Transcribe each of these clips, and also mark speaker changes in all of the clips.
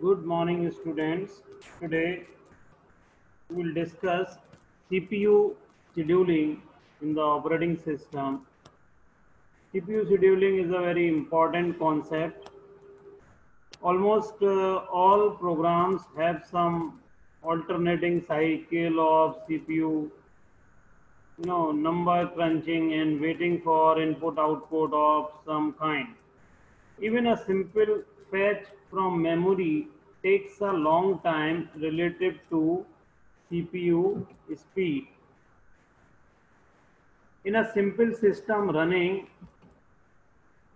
Speaker 1: Good morning, students. Today we will discuss CPU scheduling in the operating system. CPU scheduling is a very important concept. Almost uh, all programs have some alternating cycle of CPU, you know, number crunching and waiting for input output of some kind. Even a simple fetch from memory takes a long time relative to CPU speed. In a simple system running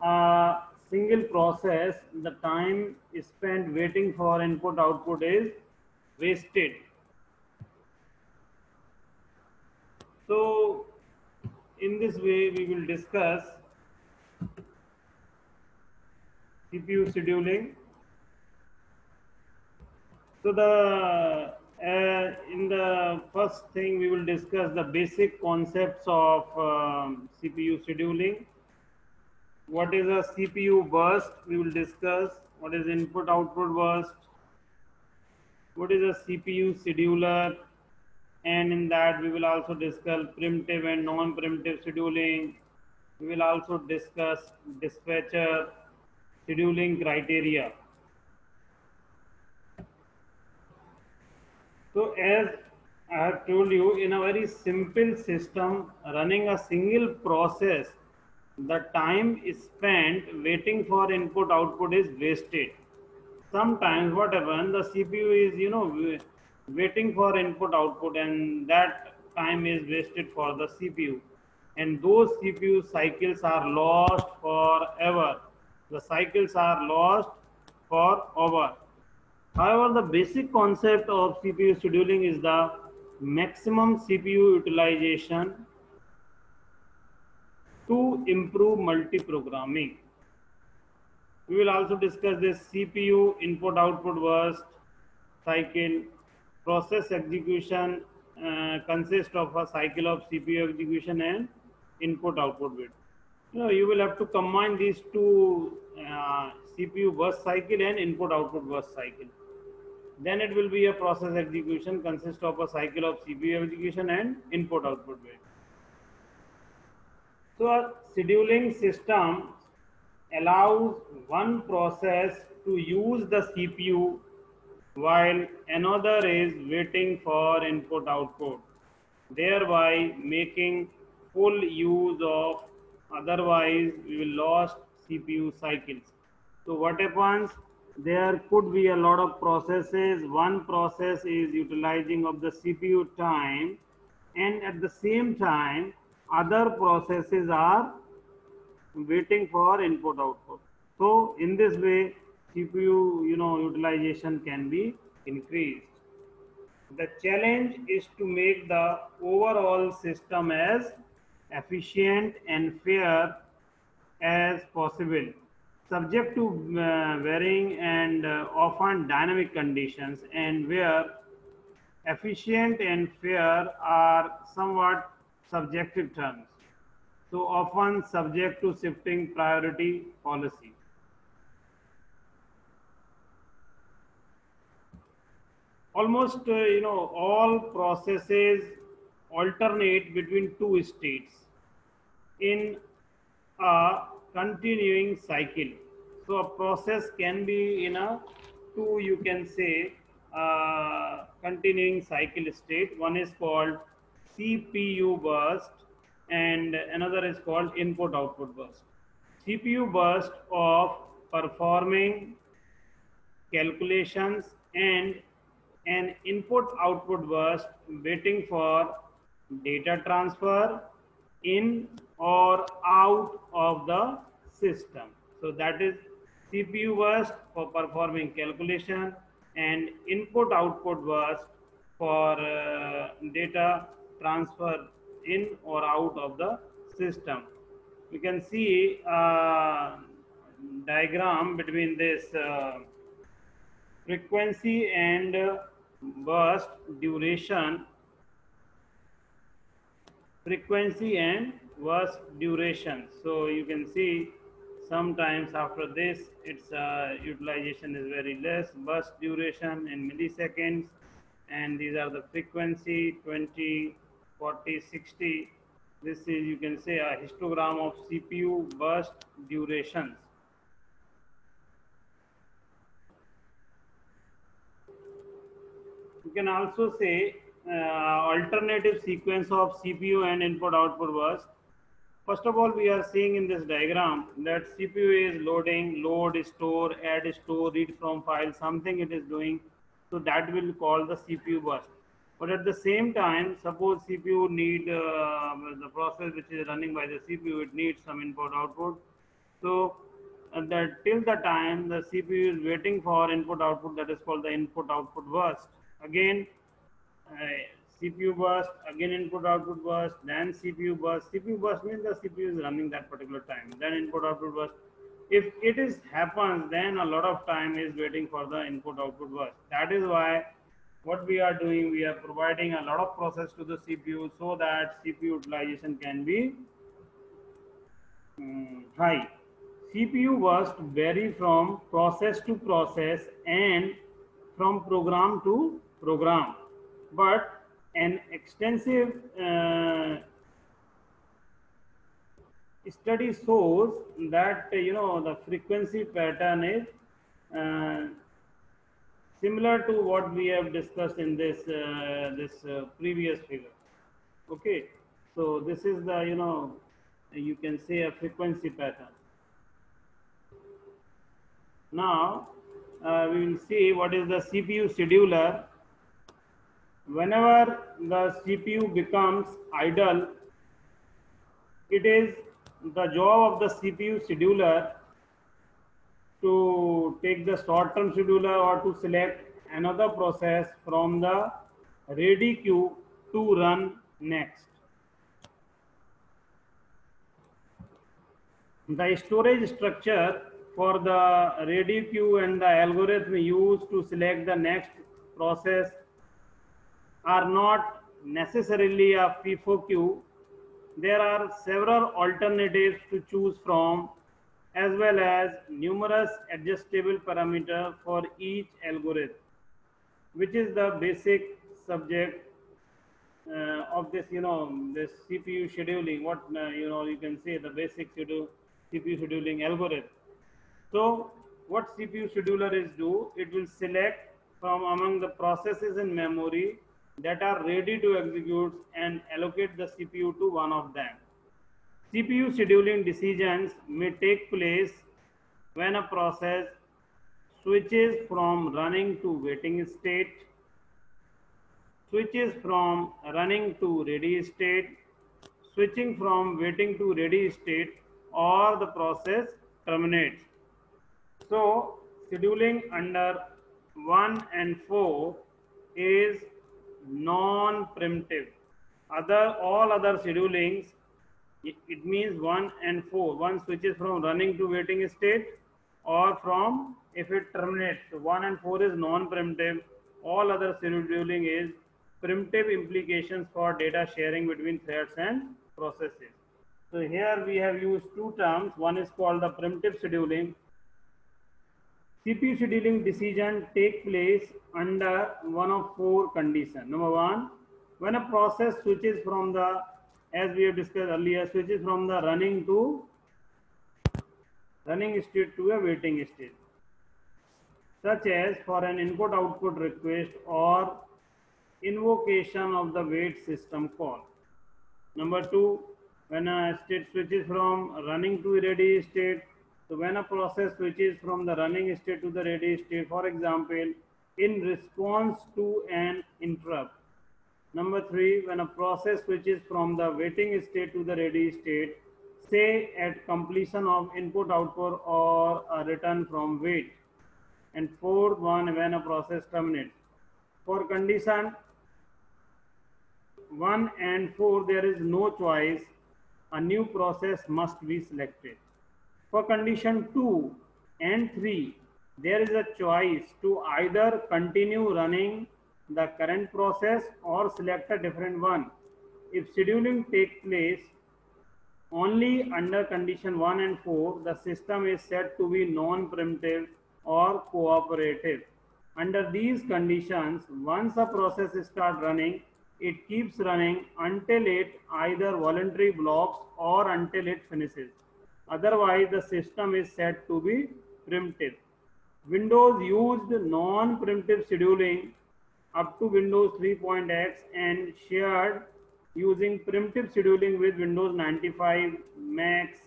Speaker 1: a single process, the time spent waiting for input output is wasted. So, in this way, we will discuss CPU scheduling. So the uh, in the first thing we will discuss the basic concepts of um, CPU scheduling. What is a CPU burst? We will discuss. What is input output burst? What is a CPU scheduler? And in that we will also discuss primitive and non-primitive scheduling. We will also discuss dispatcher scheduling criteria. So as I have told you, in a very simple system, running a single process, the time spent waiting for input output is wasted. Sometimes what happens, the CPU is, you know, waiting for input output and that time is wasted for the CPU. And those CPU cycles are lost forever the cycles are lost forever. However, the basic concept of CPU scheduling is the maximum CPU utilization to improve multi-programming. We will also discuss this CPU input output burst cycle. Process execution uh, consists of a cycle of CPU execution and input output bit you know you will have to combine these two uh, CPU burst cycle and input output burst cycle. Then it will be a process execution consist of a cycle of CPU execution and input output bit. So a scheduling system allows one process to use the CPU while another is waiting for input output, thereby making full use of otherwise we will lost CPU cycles. So what happens? There could be a lot of processes. One process is utilizing of the CPU time and at the same time other processes are waiting for input output. So in this way CPU you know utilization can be increased. The challenge is to make the overall system as efficient and fair as possible subject to uh, varying and uh, often dynamic conditions and where efficient and fair are somewhat subjective terms. So often subject to shifting priority policy. Almost uh, you know all processes alternate between two states. In a continuing cycle. So a process can be in a two, you can say, uh, continuing cycle state. One is called CPU burst and another is called input output burst. CPU burst of performing calculations and an input output burst waiting for data transfer in or out of the system. So that is CPU burst for performing calculation and input output burst for uh, data transfer in or out of the system. You can see a diagram between this uh, frequency and burst duration frequency and burst duration. So you can see sometimes after this its uh, utilization is very less. Burst duration in milliseconds. And these are the frequency 20 40 60 this is you can say a histogram of cpu burst durations you can also say uh, alternative sequence of cpu and input output burst First of all, we are seeing in this diagram that CPU is loading, load, store, add, store, read from file, something it is doing. So that will call the CPU burst. But at the same time, suppose CPU need uh, the process which is running by the CPU, it needs some input output. So uh, that till the time the CPU is waiting for input output, that is called the input output burst. Again, uh, CPU burst, again input output burst, then CPU burst. CPU burst means the CPU is running that particular time. Then input output burst. If it is happens, then a lot of time is waiting for the input output burst. That is why what we are doing, we are providing a lot of process to the CPU so that CPU utilization can be um, high. CPU burst vary from process to process and from program to program. But an extensive uh, study shows that you know the frequency pattern is uh, similar to what we have discussed in this uh, this uh, previous figure. Okay? So this is the you know you can say a frequency pattern. Now uh, we will see what is the cpu scheduler whenever the CPU becomes idle, it is the job of the CPU scheduler to take the short-term scheduler or to select another process from the ready queue to run next. The storage structure for the ready queue and the algorithm used to select the next process are not necessarily a FIFO. There are several alternatives to choose from as well as numerous adjustable parameters for each algorithm, which is the basic subject uh, of this, you know, this CPU scheduling, what, uh, you know, you can say the basic CPU scheduling algorithm. So what CPU scheduler is do, it will select from among the processes in memory that are ready to execute and allocate the CPU to one of them. CPU scheduling decisions may take place when a process switches from running to waiting state, switches from running to ready state, switching from waiting to ready state, or the process terminates. So, scheduling under 1 and 4 is non-preemptive. Other all other schedulings, it, it, means one and four. One switches from running to waiting state, or from if it terminates. So one and four is non-preemptive. All other scheduling is preemptive implications for data sharing between threads and processes. So here we have used two terms. One is called the preemptive scheduling CPU scheduling decision take place under one of four conditions. Number one, when a process switches from the, as we have discussed earlier, switches from the running to running state to a waiting state, such as for an input output request or invocation of the wait system call. Number two, when a state switches from running to ready state so when a process switches from the running state to the ready state, for example, in response to an interrupt. Number three, when a process switches from the waiting state to the ready state, say at completion of input output or a return from wait. And fourth one, when a process terminates. For condition one and four, there is no choice. A new process must be selected. For condition 2 and 3, there is a choice to either continue running the current process or select a different one. If scheduling takes place Only under condition 1 and 4, the system is said to be non-primitive or cooperative. Under these conditions, once a process starts running, it keeps running until it either voluntary blocks or until it finishes. Otherwise, the system is said to be primitive. Windows used non-primitive scheduling up to Windows 3.x and shared using primitive scheduling with Windows 95, Macs,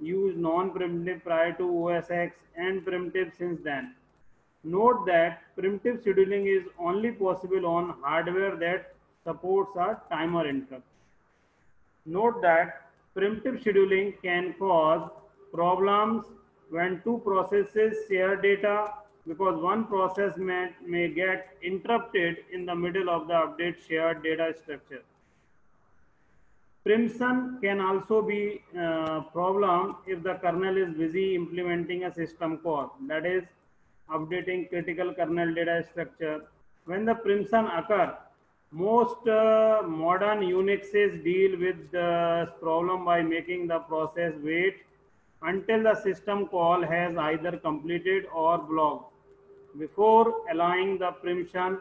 Speaker 1: used non-primitive prior to OS X and primitive since then. Note that primitive scheduling is only possible on hardware that supports a timer interrupt. Note that primitive scheduling can cause problems when two processes share data because one process may, may get interrupted in the middle of the update shared data structure. Preemption can also be a uh, problem if the kernel is busy implementing a system call. That is, updating critical kernel data structure. When the preemption occur, most uh, modern Unixes deal with this problem by making the process wait until the system call has either completed or blocked before allowing the preemption.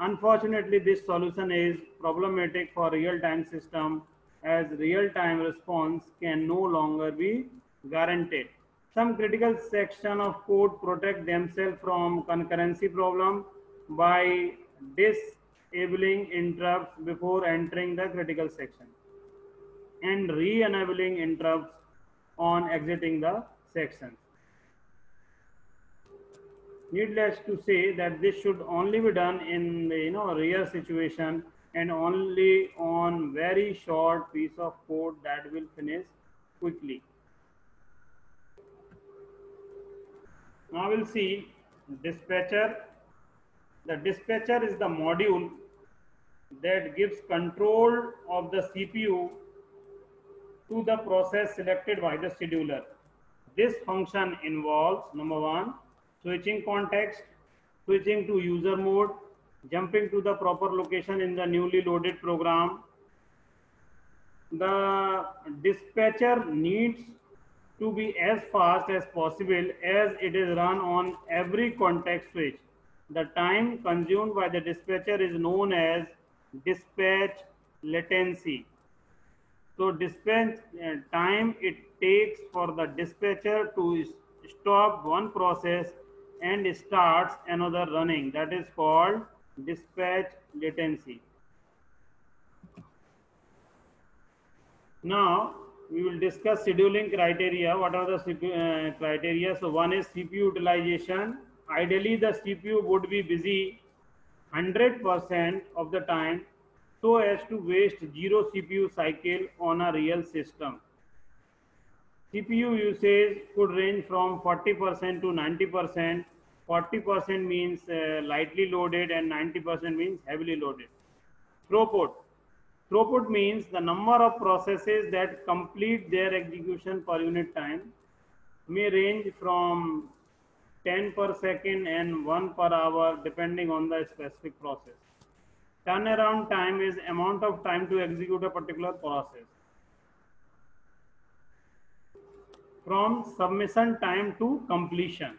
Speaker 1: Unfortunately, this solution is problematic for real-time system as real-time response can no longer be guaranteed. Some critical section of code protect themselves from concurrency problem by disabling interrupts before entering the critical section and re-enabling interrupts on exiting the section. Needless to say that this should only be done in you know rare situation and only on very short piece of code that will finish quickly. Now we'll see dispatcher. The dispatcher is the module that gives control of the CPU to the process selected by the scheduler. This function involves number one, switching context, switching to user mode, jumping to the proper location in the newly loaded program. The dispatcher needs to be as fast as possible as it is run on every context switch. The time consumed by the dispatcher is known as dispatch latency. So dispatch uh, time it takes for the dispatcher to stop one process and starts another running. That is called dispatch latency. Now we will discuss scheduling criteria. What are the uh, criteria? So one is CPU utilization. Ideally, the CPU would be busy 100% of the time so as to waste zero CPU cycle on a real system. CPU usage could range from 40% to 90%. 40% means uh, lightly loaded and 90% means heavily loaded. Throughput. Throughput means the number of processes that complete their execution per unit time may range from 10 per second and 1 per hour depending on the specific process. Turnaround time is amount of time to execute a particular process. From submission time to completion.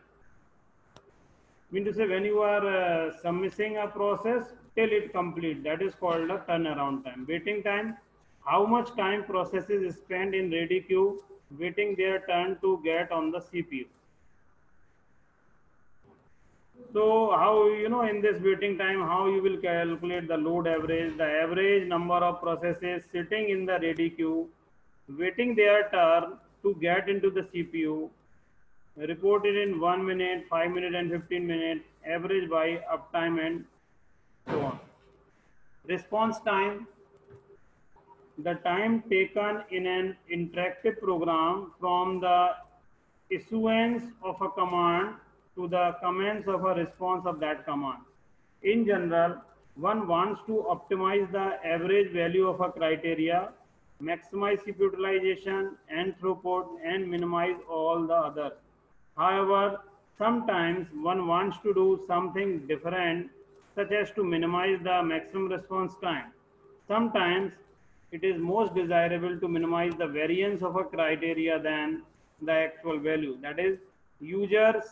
Speaker 1: Mean to say when you are uh, submitting a process, till it complete. That is called a turnaround time. Waiting time, how much time processes spent in ready queue waiting their turn to get on the CPU. So how, you know, in this waiting time, how you will calculate the load average, the average number of processes sitting in the ready queue, waiting their turn to get into the CPU, reported in 1 minute, 5 minute and 15 minutes, average by uptime and so on. Response time, the time taken in an interactive program from the issuance of a command to the commands of a response of that command. In general, one wants to optimize the average value of a criteria, maximize CPU utilization and throughput, and minimize all the others. However, sometimes one wants to do something different such as to minimize the maximum response time. Sometimes it is most desirable to minimize the variance of a criteria than the actual value. That is, users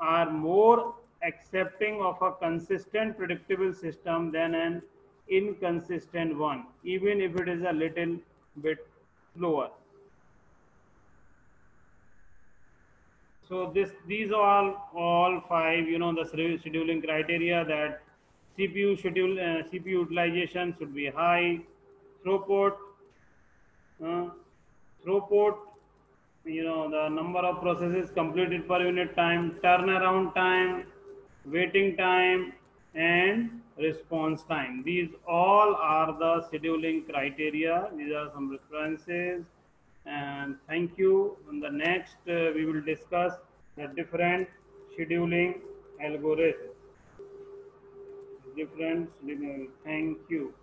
Speaker 1: are more accepting of a consistent predictable system than an inconsistent one, even if it is a little bit slower. So this these are all all five, you know, the scheduling criteria that CPU schedule uh, CPU utilization should be high, throughput, uh, throughput, you know, the number of processes completed per unit time, turnaround time, waiting time, and response time. These all are the scheduling criteria. These are some references. And thank you. In the next, uh, we will discuss the different scheduling algorithms. Different scheduling. Thank you.